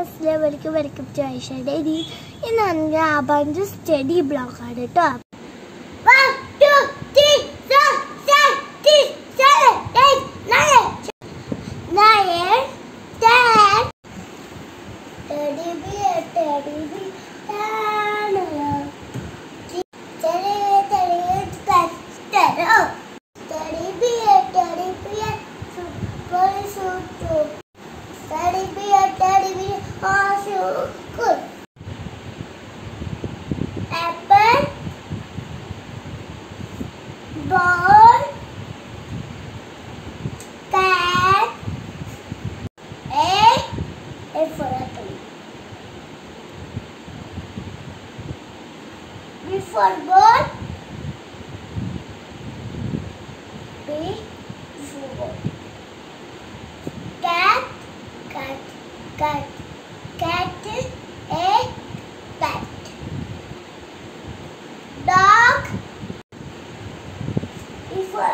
അസ്ലാമലൈക്കും welcome to ഐഷയുടെ ഇനി ഇന്ന് അബാന്റെ study block ആണ് കേട്ടോ Teddy ball, cat, egg, for apple. B for ball, B for. Cat, cat, cat, cat, E for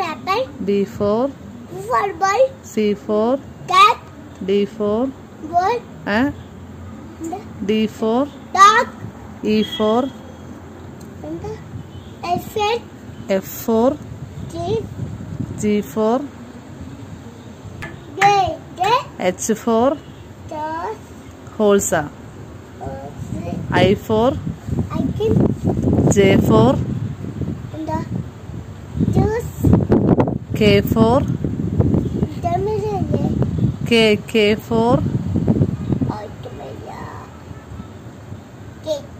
apple. B for for ball. C four. cat. D four. ball. Eh? D for dog. E four. elephant. F four. G. G for G. G. H for Dog. Horse. I for Icon. J four. K for K K K kite for or the middle, cake,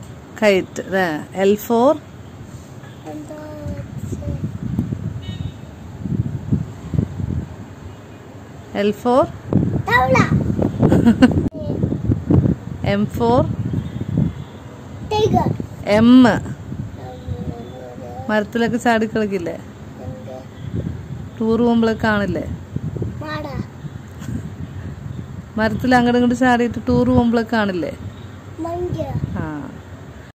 Tavla M for tiger, M മരത്തിലൊക്കെ ചാടി കളിക്കില്ലേ the tour പോകുമ്പോഴൊക്കെ കാണില്ലേ മരത്തിൽ അങ്ങോട്ട് ഇങ്ങോട്ട് ചാടിയിട്ട് tour പോകുമ്പോഴൊക്കെ കാണില്ലേ manja,